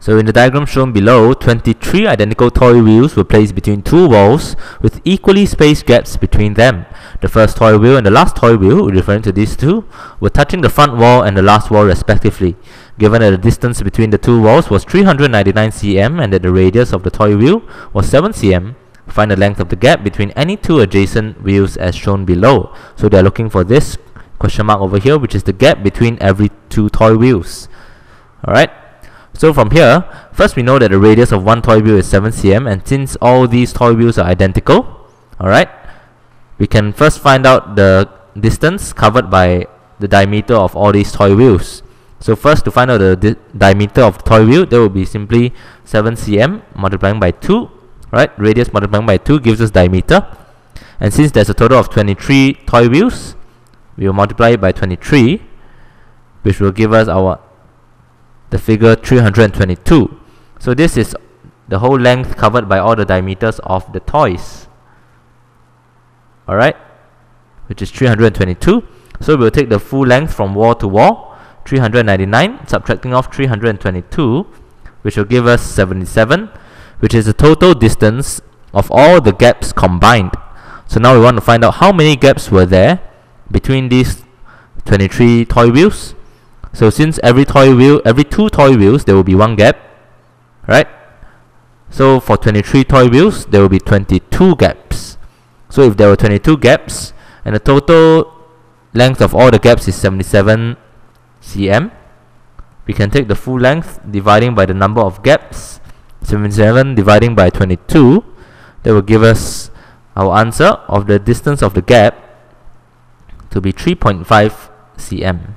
So in the diagram shown below, 23 identical toy wheels were placed between two walls with equally spaced gaps between them. The first toy wheel and the last toy wheel, referring to these two, were touching the front wall and the last wall respectively. Given that the distance between the two walls was 399 cm and that the radius of the toy wheel was 7 cm, find the length of the gap between any two adjacent wheels as shown below. So they are looking for this question mark over here, which is the gap between every two toy wheels. Alright, so from here, first we know that the radius of one toy wheel is 7 cm and since all these toy wheels are identical, alright, we can first find out the distance covered by the diameter of all these toy wheels. So first to find out the di diameter of the toy wheel, that will be simply 7 cm multiplying by 2, right? Radius multiplying by 2 gives us diameter. And since there's a total of 23 toy wheels, we will multiply it by 23, which will give us our the figure 322. So this is the whole length covered by all the diameters of the toys. Alright, which is 322. So we'll take the full length from wall to wall, 399, subtracting off 322, which will give us 77, which is the total distance of all the gaps combined. So now we want to find out how many gaps were there between these 23 toy wheels so since every toy wheel, every two toy wheels, there will be one gap, right? So for 23 toy wheels, there will be 22 gaps. So if there were 22 gaps, and the total length of all the gaps is 77 cm, we can take the full length dividing by the number of gaps, 77 dividing by 22, that will give us our answer of the distance of the gap to be 3.5 cm.